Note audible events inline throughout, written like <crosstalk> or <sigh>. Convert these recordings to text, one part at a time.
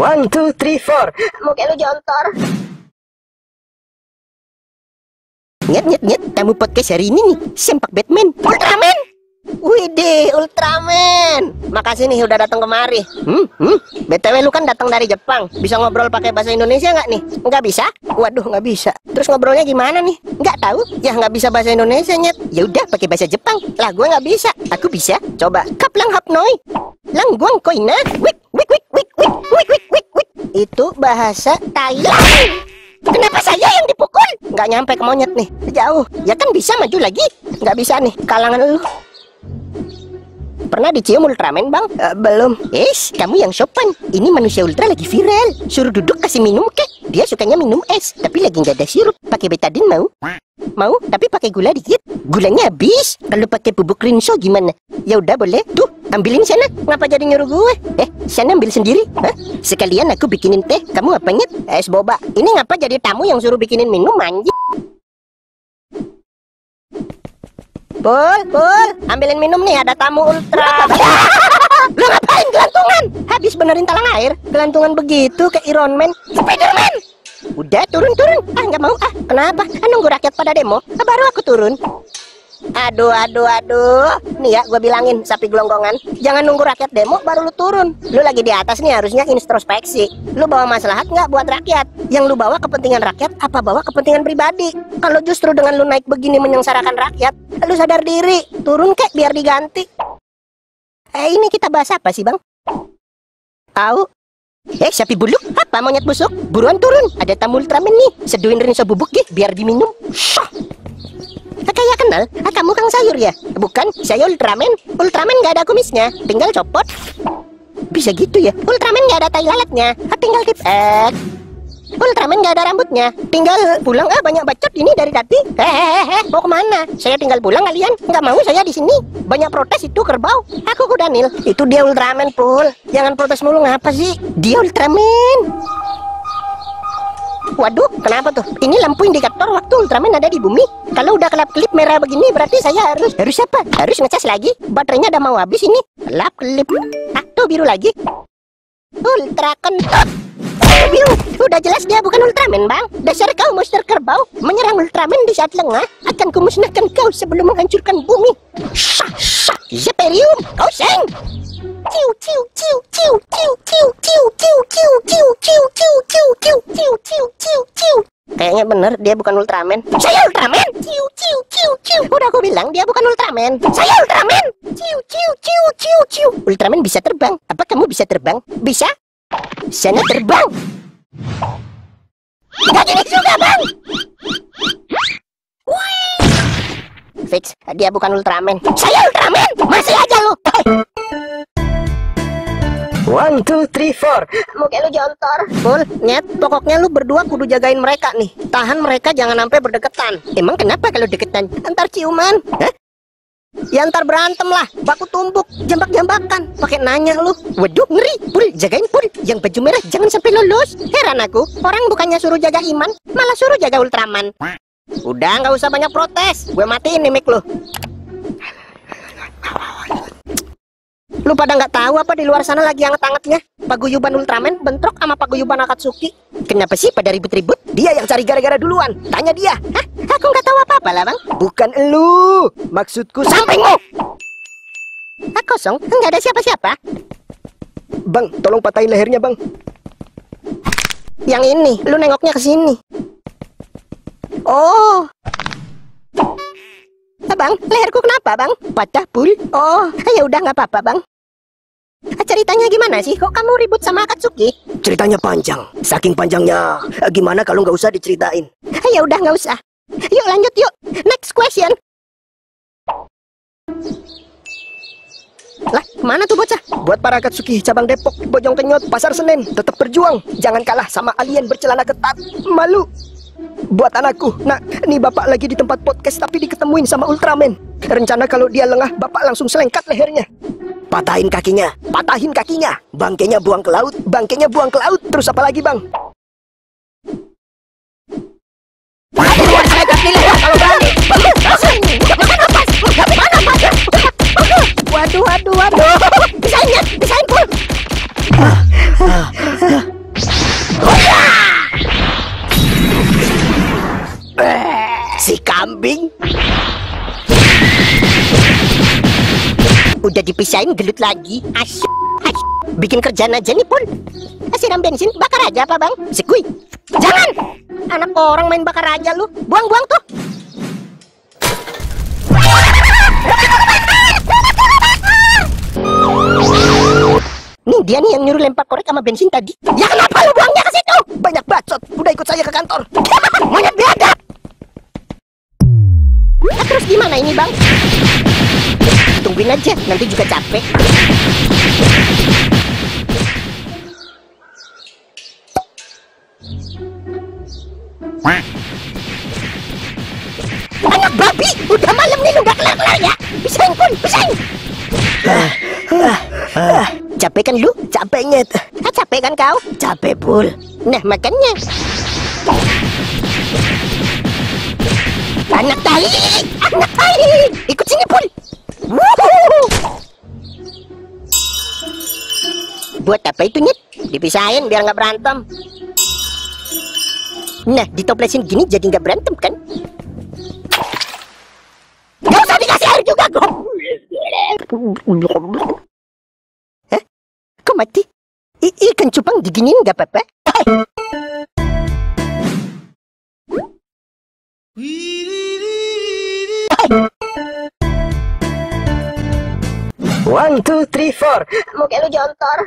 One, two, three, four. Muka lu jontor. Nyet, nyet, nyet. Tamu podcast hari ini nih. Sempak Batman. Ultraman. Widih, Ultraman. Makasih nih udah datang kemari. Hmm, hmm. BTW lu kan datang dari Jepang. Bisa ngobrol pakai bahasa Indonesia nggak nih? Nggak bisa? Waduh, nggak bisa. Terus ngobrolnya gimana nih? Nggak tahu. Ya nggak bisa bahasa Indonesia, Nyet. Ya udah pakai bahasa Jepang. Lah, gue nggak bisa. Aku bisa. Coba. Kaplang hapnoi. Langguang koina. Wik, wik, wik, wik, Itu bahasa Thailand. Kenapa saya yang dipukul? Nggak nyampe ke monyet nih. Jauh. Ya kan bisa maju lagi. Nggak bisa nih. Kalangan lu. Pernah dicium Ultraman, Bang? Uh, belum. Es, kamu yang sopan. Ini manusia ultra lagi viral. Suruh duduk kasih minum kek. Dia sukanya minum es, tapi lagi nggak ada sirup. Pakai betadin mau? Mau, tapi pakai gula dikit. Gulanya habis. Kalau pakai bubuk rinso gimana? Ya udah boleh. Tuh, ambilin sana. Ngapa jadi nyuruh gue? Eh, sana ambil sendiri. Hah? Sekalian aku bikinin teh. Kamu apanya? Es boba. Ini ngapa jadi tamu yang suruh bikinin minum anjing? Pul, ambilin minum nih, ada tamu ultra. <laughs> Lu ngapain gelantungan? Habis benerin talang air, gelantungan begitu ke Iron Man. Spiderman! Udah turun-turun. Ah, nggak mau. Ah, Kenapa? Ah, nunggu rakyat pada demo, ah, baru aku turun. Aduh, aduh, aduh. Nih ya, gue bilangin sapi gelonggongan. Jangan nunggu rakyat demo baru lu turun. Lu lagi di atas nih harusnya introspeksi. Lu bawa maslahat nggak buat rakyat? Yang lu bawa kepentingan rakyat apa bawa kepentingan pribadi? Kalau justru dengan lu naik begini menyengsarakan rakyat, lu sadar diri. Turun kek biar diganti. Eh, ini kita bahas apa sih, Bang? Tahu? Eh, sapi buluk. Apa monyet busuk? Buruan turun. Ada tamu Ultraman nih. Seduin rinso bubuk gih, biar diminum. Syah. Kayak kenal, ah, kamu Kang Sayur ya? Bukan, saya Ultraman. Ultraman nggak ada kumisnya, tinggal copot. Bisa gitu ya? Ultraman nggak ada tai lalatnya, ah, tinggal tip ek. Ultraman nggak ada rambutnya, tinggal pulang ah banyak bacot ini dari tadi. Hehehe, mau ke mana? Saya tinggal pulang kalian? Nggak mau saya di sini. Banyak protes itu kerbau. Aku Kudanil. Itu dia Ultraman Pul. Jangan protes mulu ngapa sih? Dia Ultraman. Waduh, kenapa tuh? Ini lampu indikator waktu Ultraman ada di bumi. Kalau udah kelap-kelip merah begini, berarti saya harus... Harus apa? Harus ngecas lagi. Baterainya udah mau habis ini. Kelap-kelip. Ah, tuh biru lagi. Ultra kentut. Oh. Udah jelas dia bukan Ultraman, Bang. Dasar kau monster kerbau. Menyerang Ultraman di saat lengah. Akan kumusnahkan kau sebelum menghancurkan bumi. Syah, syah. Zeperium. Kau seng. Ciu, ciu, ciu, ciu, ciu, ciu, ciu, ciu, ciu, ciu, ciu, ciu, ciu, ciu, ciu, ciu, ciu, ciu. Kayaknya bener dia bukan Ultraman. Saya Ultraman. Ciu ciu ciu ciu. Udah aku bilang dia bukan Ultraman. Saya Ultraman. Ciu ciu ciu ciu ciu. Ultraman bisa terbang. Apa kamu bisa terbang? Bisa? Sana terbang. Gini juga, Bang. Fix, dia bukan Ultraman. Saya Ultraman. Masih aja lu. One, two, three, four. Muka lu jontor. Pul, nyet, pokoknya lu berdua kudu jagain mereka nih. Tahan mereka jangan sampai berdekatan. Emang kenapa kalau deketan? Antar ciuman. Hah? Ya ntar berantem lah, baku tumbuk, jambak-jambakan, pakai nanya lu. Waduh, ngeri. Pul, jagain Pul. Yang baju merah jangan sampai lolos. Heran aku, orang bukannya suruh jaga iman, malah suruh jaga Ultraman. Udah nggak usah banyak protes, gue matiin nih mic lu. Lu pada nggak tahu apa di luar sana lagi anget-angetnya? Paguyuban Ultraman bentrok sama paguyuban Akatsuki. Kenapa sih pada ribut-ribut? Dia yang cari gara-gara duluan. Tanya dia. Hah? Aku nggak tahu apa-apa lah, Bang. Bukan elu. Maksudku Sampingmu. Ah, kosong, nggak ada siapa-siapa. Bang, tolong patahin lehernya, Bang. Yang ini, lu nengoknya ke sini. Oh. Ah, bang, leherku kenapa, Bang? Patah Pul. Oh, <laughs> ya udah nggak apa-apa, Bang. Ah, Ceritanya gimana sih? Kok kamu ribut sama Akatsuki? Ceritanya panjang. Saking panjangnya. Eh, Gimana kalau nggak usah diceritain? Ya udah nggak usah. Yuk lanjut yuk. Next question. Lah, ke mana tuh bocah? Buat para Katsuki cabang Depok, Bojong Kenyot, Pasar Senen, tetap berjuang. Jangan kalah sama alien bercelana ketat. Malu. Buat anakku, nak, nih bapak lagi di tempat podcast tapi diketemuin sama Ultraman. Rencana kalau dia lengah, bapak langsung selengkat lehernya. Patahin kakinya, patahin kakinya. Bangkainya buang ke laut, bangkainya buang ke laut. Terus apa lagi, Bang? Dipisahin gelut lagi. Asyik. Asyik. Bikin kerjaan aja nih, Pul. Siram bensin, bakar aja apa, Bang? Sekui. Jangan! Anak orang main bakar aja lu. Buang-buang tuh. Nih dia nih yang nyuruh lempar korek sama bensin tadi. Ya kenapa lu buangnya ke situ? Banyak bacot. Udah ikut saya ke kantor. <laughs> Monyet biadab. Nah, terus gimana ini bang? Tungguin aja, nanti juga capek. Anak babi, udah malam nih lu gak kelar-kelar ya? Pisahin pun, pisahin. Capek kan lu? Capek nyet. Ah, capek kan kau? Capek pul. Nah, makanya. Anak tai! Anak tai! Ikut sini, Pul! Buat apa itu, Nyet? Dipisahin biar nggak berantem. Nah, ditoplesin gini jadi nggak berantem, kan? Gak usah dikasih air juga, kok! Hah? Kok mati? I ikan cupang diginin nggak apa-apa? One, two, three, four. Muka lu jontor.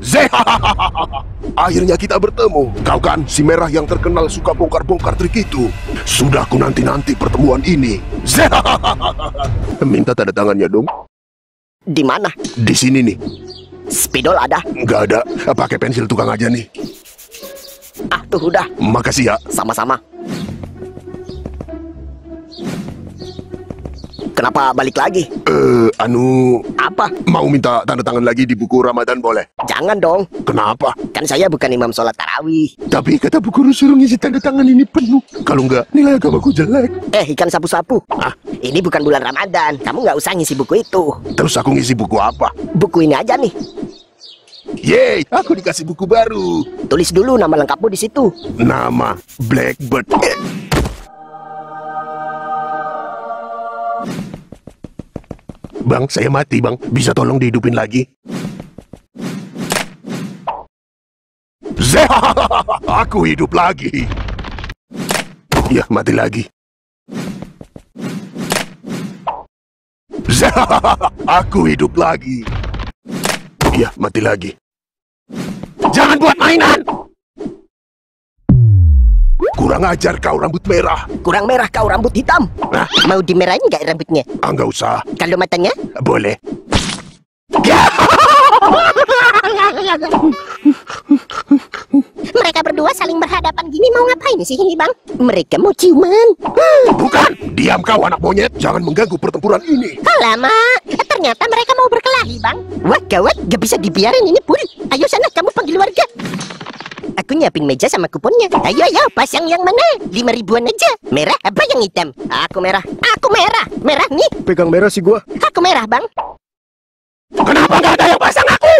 Zehahaha. <laughs> Akhirnya kita bertemu. Kau kan si merah yang terkenal suka bongkar-bongkar trik itu. Sudah ku nanti-nanti pertemuan ini. Zehahaha. <laughs> Minta tanda tangannya dong. Di mana? Di sini nih. Spidol ada. Nggak ada. Pakai pensil tukang aja nih. Ah, tuh udah. Makasih ya. Sama-sama. Kenapa balik lagi? Eh, anu, Apa? mau minta tanda tangan lagi di buku Ramadan boleh? Jangan dong. Kenapa? Kan saya bukan imam sholat tarawih. Tapi kata bu guru suruh ngisi tanda tangan ini penuh. Kalau nggak, nilai agamaku jelek. Eh, ikan sapu-sapu. Ah, Ini bukan bulan Ramadan. Kamu nggak usah ngisi buku itu. terus aku ngisi buku apa? Buku ini aja nih. Yeay, aku dikasih buku baru. Tulis dulu nama lengkapmu di situ. Nama Blackbird. Eh, Bang, saya mati, Bang. Bisa tolong dihidupin lagi? Aku hidup lagi. Ya, mati lagi. Aku hidup lagi. Ya, mati lagi. Jangan buat mainan! Kurang ajar kau rambut merah. Kurang merah kau rambut hitam. Nah, Mau dimerahin nggak rambutnya? ah, nggak usah. Kalau matanya? Boleh. Mereka berdua saling berhadapan gini mau ngapain sih ini bang? Mereka mau ciuman. Bukan! Diam kau anak monyet. Jangan mengganggu pertempuran ini. Alamak, ternyata mereka mau berkelahi bang. Wah gawat, gak bisa dibiarin ini pul. Ayo sana kamu panggil warga. Aku nyiapin meja sama kuponnya. Ayo ayo, pasang yang mana? Lima ribuan aja. Merah apa yang hitam? Aku merah. Aku merah. Merah nih. Pegang merah sih gua. Aku merah bang. Kenapa nggak ada yang pasang aku?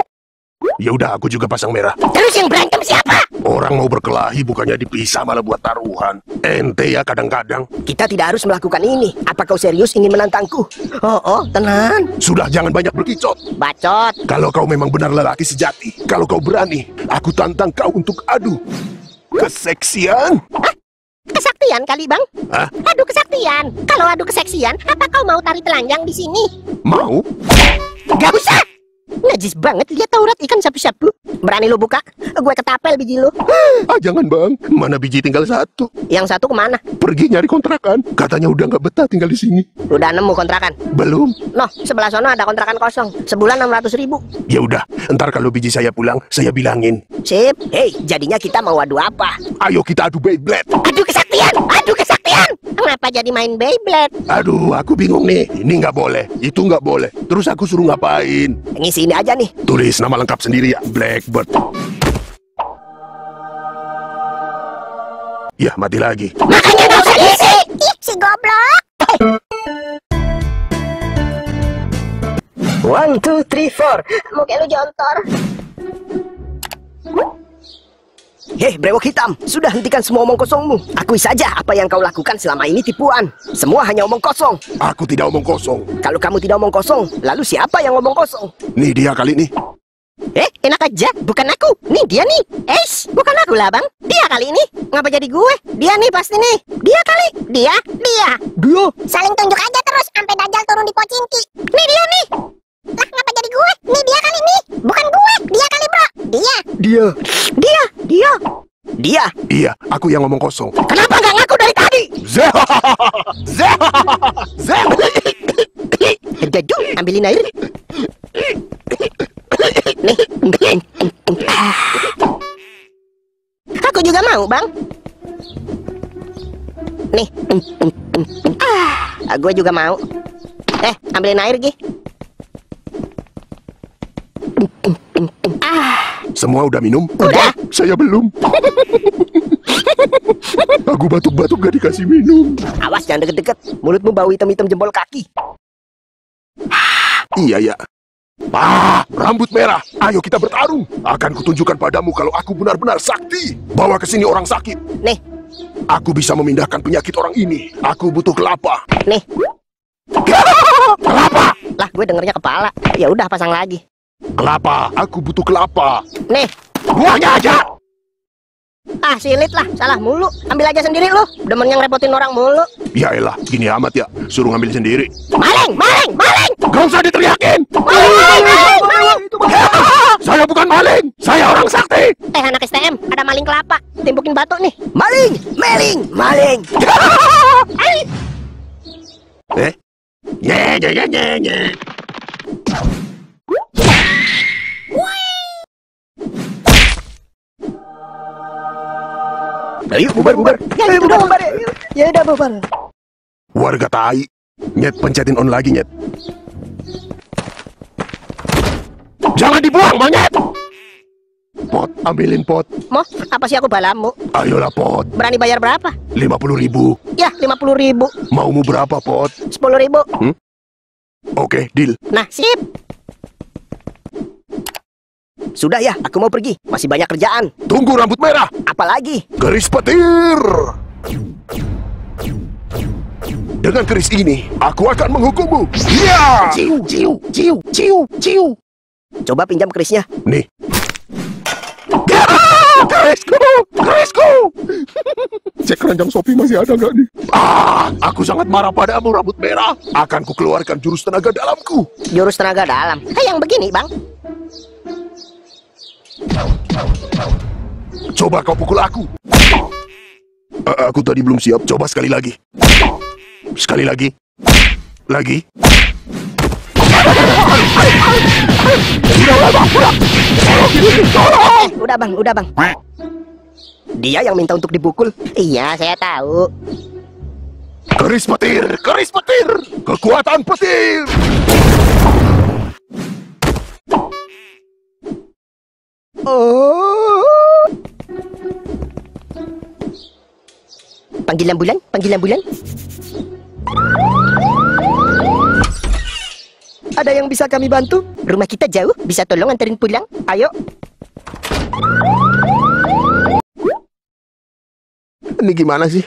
Ya udah, aku juga pasang merah. Terus yang berantem siapa? Orang mau berkelahi bukannya dipisah malah buat taruhan. Ente ya kadang-kadang. Kita tidak harus melakukan ini. Apa kau serius ingin menantangku? Oh, oh, tenang. Sudah jangan banyak berkicot. Bacot. Kalau kau memang benar lelaki sejati, kalau kau berani, aku tantang kau untuk adu. Keseksian? Kesaktian kali bang. Hah? Adu kesaktian. Kalau adu keseksian, apa kau mau tari telanjang di sini? Mau? Gak usah. Najis banget lihat taurat ikan sapu-sapu. Berani lu buka? Gue ketapel biji lu. Ah jangan bang, mana biji tinggal satu. Yang satu ke mana? Pergi nyari kontrakan. Katanya udah nggak betah tinggal di sini. Udah nemu kontrakan. Belum. Noh, sebelah sana ada kontrakan kosong. Sebulan 600 ribu. Ya udah, ntar kalau biji saya pulang, saya bilangin. Sip. Hei, jadinya kita mau adu apa? Ayo kita adu Beyblade. Adu kesaktian. Adu kesaktian. Jadi main Beyblade? Aduh, aku bingung nih. Ini nggak boleh, itu nggak boleh. Terus aku suruh ngapain? Ngisi ini aja nih. Tulis nama lengkap sendiri ya, Blackbird. Ya, mati lagi. Makanya gak usah diisi. Ih, si goblok. One, two, three, four. Muka lu jontor. Hei, brewok hitam, sudah hentikan semua omong kosongmu. Akui saja apa yang kau lakukan selama ini tipuan. Semua hanya omong kosong. Aku tidak omong kosong. Kalau kamu tidak omong kosong, lalu siapa yang ngomong kosong? Nih dia kali ini. Eh, enak aja. Bukan aku. Nih, dia nih. Es, bukan aku lah, Bang. Dia kali ini. Ngapa jadi gue? Dia nih pasti nih. Dia kali. Dia, dia. Dia, Saling tunjuk aja terus sampai Dajjal turun di Pocinki. Nih dia nih. Lah ngapa jadi gue? Nih dia kali nih. Bukan gue. Dia kali bro. Dia. dia, Dia, dia. dia. Iya, aku yang ngomong kosong. Kenapa nggak ngaku dari tadi? Zeh, zeh, zeh. Dadu, ambilin air. Nih. Aku juga mau, Bang. Nih. Ah, gue juga mau. Eh, ambilin air, Gi. Semua udah minum? Udah. Saya belum. Aku batuk-batuk gak dikasih minum. Awas jangan deket-deket. Mulutmu bau hitam-hitam jempol kaki. Iya ya. Ah, rambut merah. Ayo kita bertarung. Akan kutunjukkan padamu kalau aku benar-benar sakti. Bawa ke sini orang sakit. Nih, Aku bisa memindahkan penyakit orang ini. Aku butuh kelapa. nih. <laughs> Kelapa! Lah, gue dengernya kepala. Ya udah pasang lagi. Kelapa! Aku butuh kelapa. Nih. Buahnya aja! Ah, silit lah. Salah mulu. Ambil aja sendiri lu. Demen yang repotin orang mulu. Ya elah, gini amat ya. Suruh ngambil sendiri. Maling, maling, maling. Gak usah diteriakin! Maling, maling, maling, maling. <laughs> Saya bukan maling! Saya orang sakti! Eh, anak STM, ada maling kelapa. Timbukin batu nih. Maling, meling, maling. <laughs> Eh? Nye, nye, nye, nye, Ayo bubar bubar. Ya, ya bubar bubar. Ya, ya udah bubar. Warga tai. Nyet, pencetin on lagi, Nyet. Jangan dibuang, monyet! Pot, ambilin pot. Mau, apa sih aku balamu? Ayolah, pot. Berani bayar berapa? 50 ribu. Ya, 50 ribu. Maumu berapa, pot? 10 ribu. Oke, deal. Nah, sip. Sudah ya, aku mau pergi. Masih banyak kerjaan. Tunggu rambut merah. Apalagi? Keris petir. Dengan keris ini, aku akan menghukummu. Iya! Ciu, ciu, ciu, ciu, ciu. Coba pinjam kerisnya. Nih. Kerisku! Kerisku! <laughs> Cek keranjang Sopi masih ada nggak nih? Ah, aku sangat marah padamu rambut merah. Akan kukeluarkan jurus tenaga dalamku. Jurus tenaga dalam. Yang begini, Bang. Coba kau pukul aku. A- aku tadi belum siap. Coba sekali lagi. Sekali lagi. Lagi. Udah bang, udah bang. Dia yang minta untuk dipukul. Iya, saya tahu. Keris petir, keris petir, kekuatan petir. Oh. Panggilan bulan, panggilan bulan. Ada yang bisa kami bantu? Rumah kita jauh, bisa tolong anterin pulang? Ayo. Ini gimana sih?